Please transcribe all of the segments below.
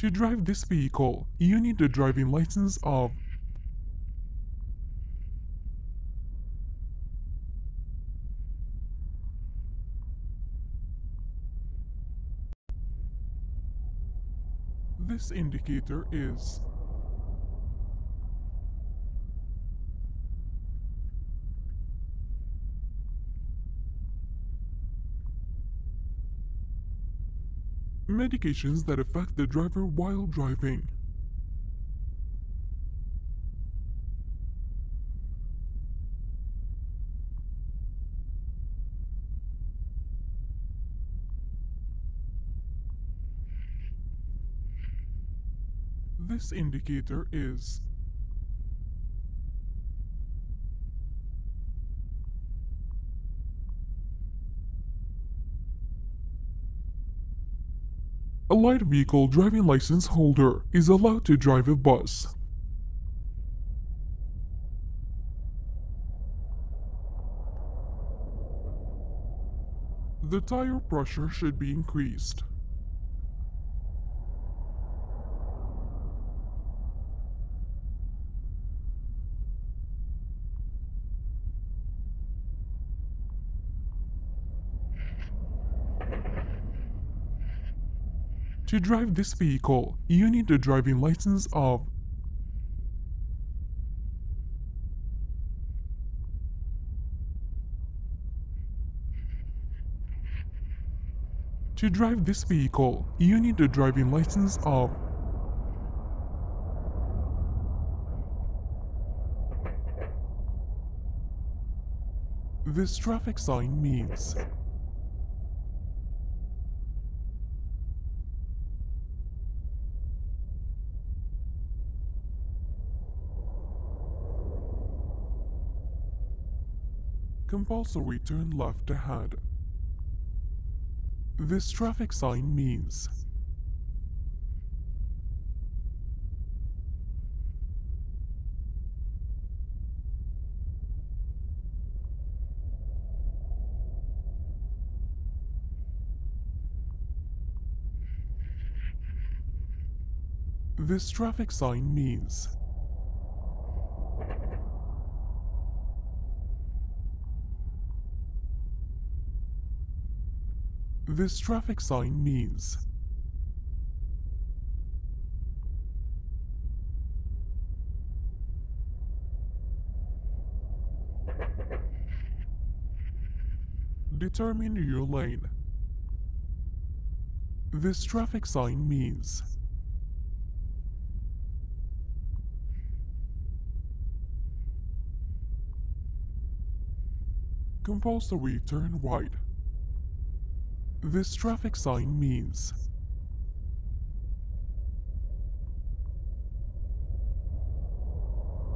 To drive this vehicle, you need the driving license of This indicator is Medications that affect the driver while driving. This indicator is A light vehicle driving license holder is allowed to drive a bus. The tire pressure should be increased. To drive this vehicle, you need the driving license of To drive this vehicle, you need the driving license of This traffic sign means Compulsory turn left ahead. This traffic sign means This traffic sign means This traffic sign means Determine your lane. This traffic sign means Compulsory turn right. This traffic sign means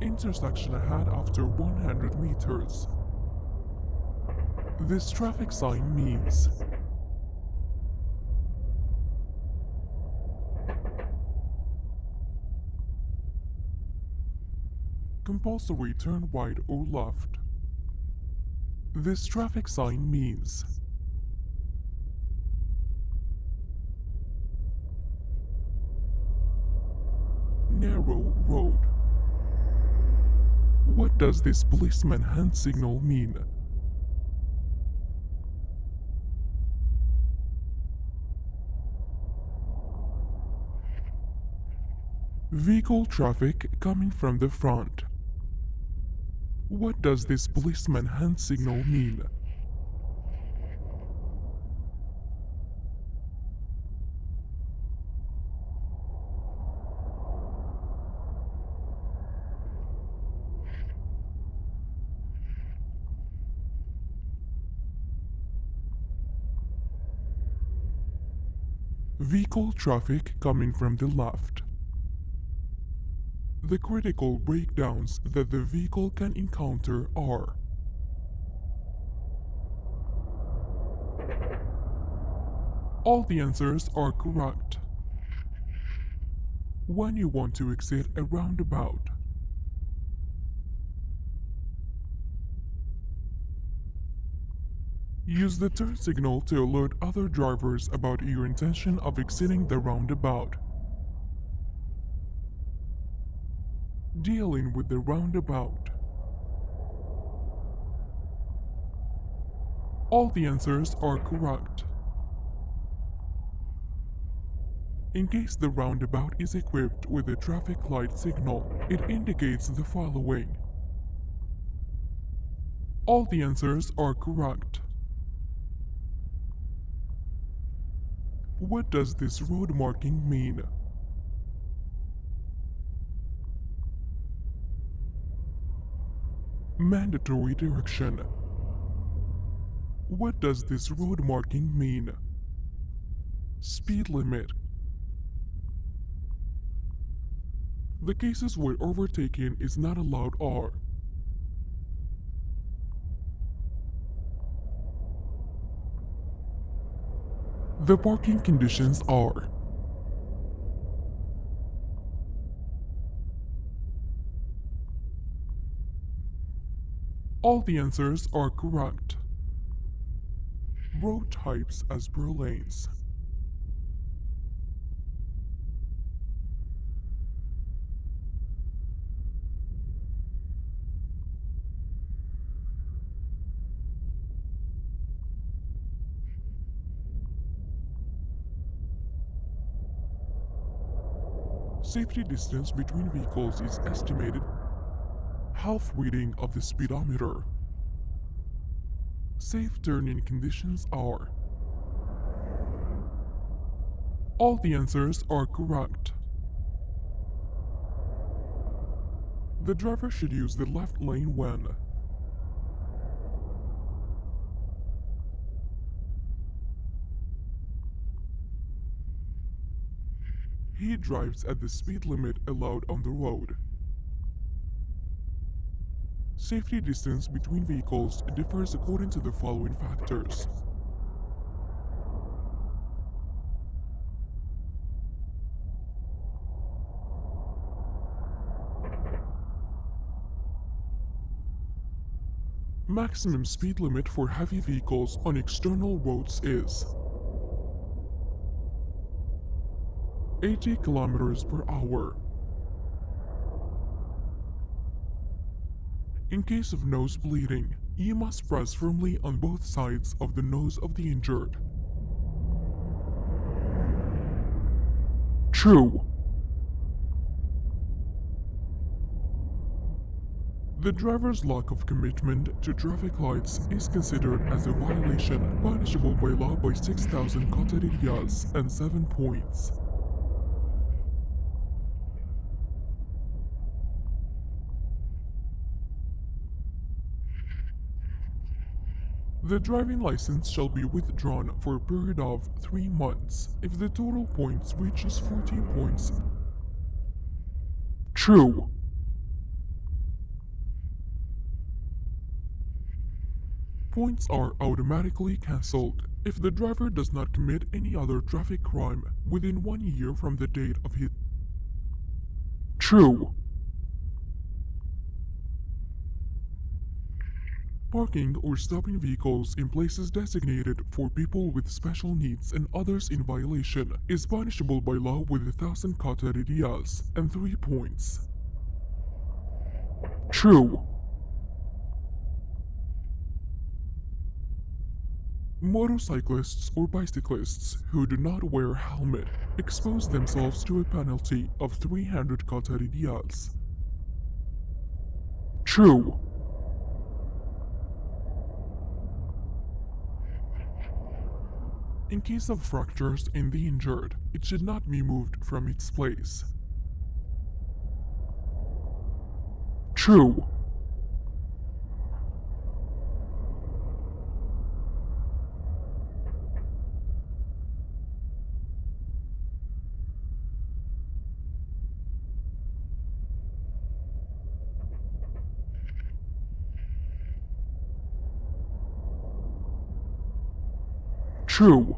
Intersection ahead after 100 meters. This traffic sign means Compulsory turn right or left. This traffic sign means narrow road. What does this policeman hand signal mean? Vehicle traffic coming from the front. What does this policeman hand signal mean? Vehicle traffic coming from the left. The critical breakdowns that the vehicle can encounter are All the answers are correct. When you want to exit a roundabout, Use the turn signal to alert other drivers about your intention of exiting the roundabout. Dealing with the roundabout. All the answers are correct. In case the roundabout is equipped with a traffic light signal, it indicates the following. All the answers are correct. What does this road marking mean? Mandatory direction. What does this road marking mean? Speed limit. The cases where overtaking is not allowed are The parking conditions are All the answers are correct. Road types as per lanes. Safety distance between vehicles is estimated half reading of the speedometer. Safe turning conditions are All the answers are correct. The driver should use the left lane when he drives at the speed limit allowed on the road. Safety distance between vehicles differs according to the following factors. Maximum speed limit for heavy vehicles on external roads is 80 kilometers per hour. In case of nose bleeding, you must press firmly on both sides of the nose of the injured. True. The driver's lack of commitment to traffic lights is considered as a violation punishable by law by 6,000 Qatari riyals and 7 points. The driving license shall be withdrawn for a period of 3 months if the total points reaches 14 points. True. Points are automatically cancelled if the driver does not commit any other traffic crime within one year from the date of his. True. Parking or stopping vehicles in places designated for people with special needs and others in violation is punishable by law with a thousand Qatari riyals and three points. True. Motorcyclists or bicyclists who do not wear helmet expose themselves to a penalty of 300 Qatari riyals. True. In case of fractures in the injured, it should not be moved from its place. True. True.